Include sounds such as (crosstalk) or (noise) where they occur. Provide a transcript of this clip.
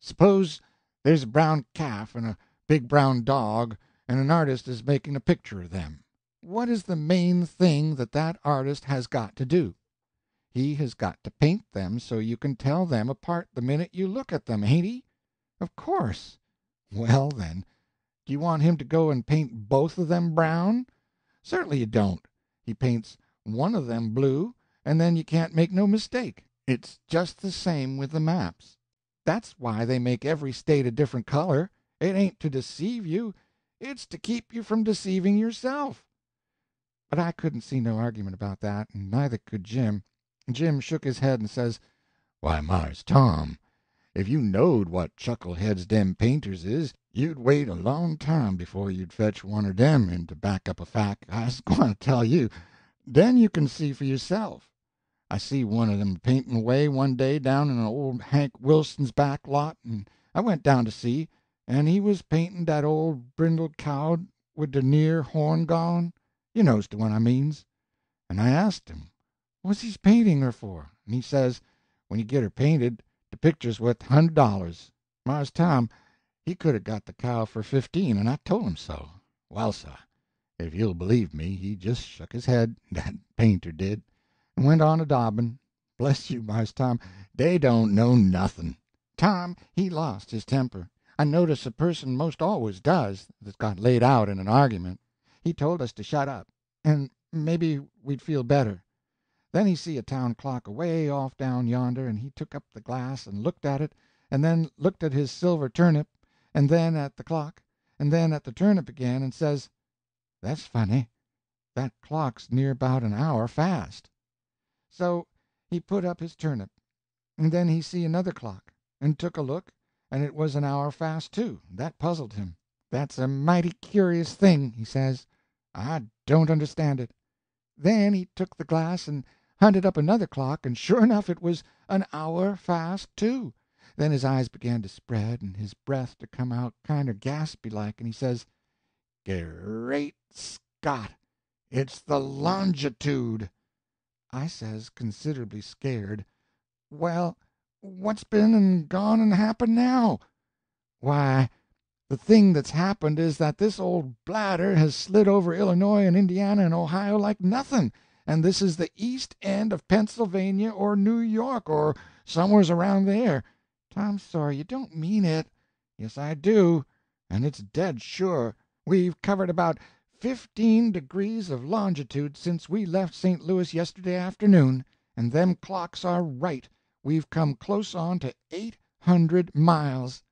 Suppose there's a brown calf and a big brown dog, and an artist is making a picture of them. What is the main thing that that artist has got to do? He has got to paint them so you can tell them apart the minute you look at them, hain't he? Of course. Well, then, do you want him to go and paint both of them brown? Certainly you don't. He paints one of them blue, and then you can't make no mistake. It's just the same with the maps. That's why they make every state a different color. It ain't to deceive you, it's to keep you from deceiving yourself. But I couldn't see no argument about that, and neither could Jim. Jim shook his head and says: "Why, Mars Tom, if you knowed what chuckleheads dem painters is, you'd wait a long time before you'd fetch one er dem in to back up a fact I's gwine to tell you. Den you can see for yourself. I see one of 'em paintin' away one day down in old Hank Wilson's back lot, and I went down to see, and he was paintin' dat ole brindled cow wid de near horn gone you knows de one I means. And I asked him what's he's painting her for, and he says, when you git her painted, de picture's wuth a hundred dollars. Mars Tom, he could 'a' got the cow for fifteen, and I tole him so. Well, sah, if you'll believe me, he just shook his head, (laughs) dat painter did, and went on a daubin'. Bless you, Mars Tom, dey don't know nothin'. Tom he lost his temper. I notice a person most always does that's got laid out in an argument. He told us to shut up, and maybe we'd feel better. Then he see a town clock away off down yonder, and he took up the glass and looked at it, and then looked at his silver turnip, and then at the clock, and then at the turnip again, and says: "That's funny, that clock's near about an hour fast." So he put up his turnip, and then he see another clock, and took a look, and it was an hour fast too. That puzzled him. "That's a mighty curious thing," he says. "I don't understand it." Then he took the glass and hunted up another clock, and sure (laughs) enough it was an hour fast too. Then his eyes began to spread, and his breath to come out kinder gaspy like, and he says: "Great Scott, it's the longitude!" I says, considerably scared, "Well, what's been and gone and happened now?" "Why, the thing that's happened is that this old bladder has slid over Illinois and Indiana and Ohio like nothing, and this is the east end of Pennsylvania or New York, or somewheres around there. Tom Sawyer, you don't mean it!" "Yes, I do, and it's dead sure. We've covered about fifteen degrees of longitude since we left St. Louis yesterday afternoon, and them clocks are right. We've come close on to eight hundred miles."